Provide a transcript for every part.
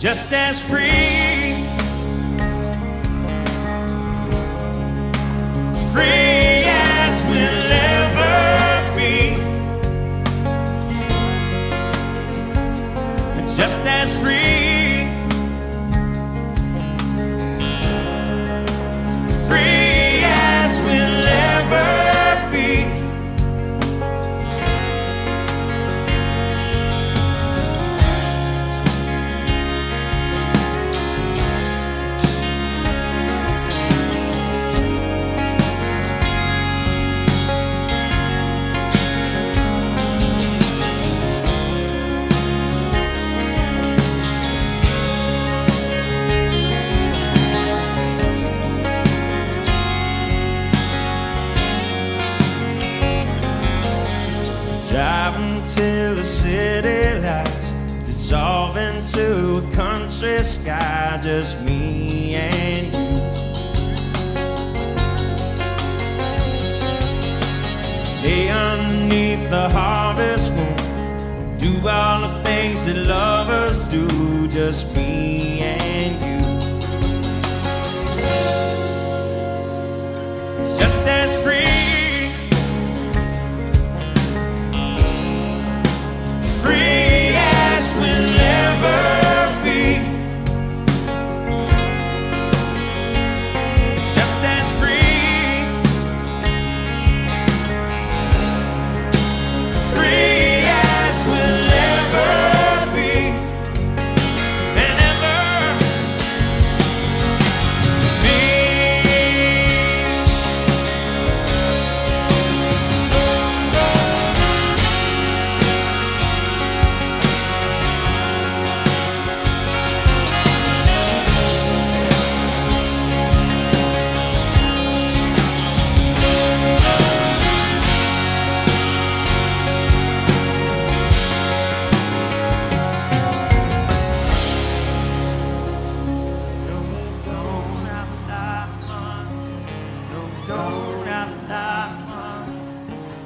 just as free. Till the city lights dissolve into a country sky, just me and you. Lay underneath the harvest moon, do all the things that lovers do, just me and you. Just as free. As free,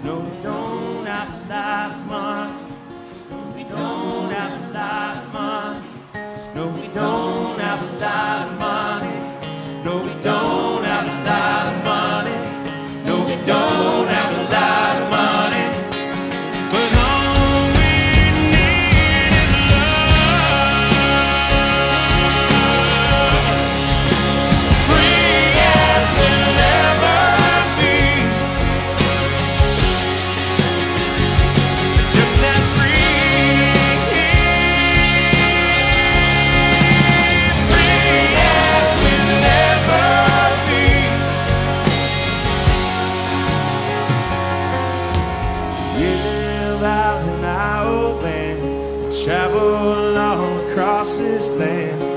No, we don't have lot of money. No, we don't have lot of money. No, we don't travel all across this land.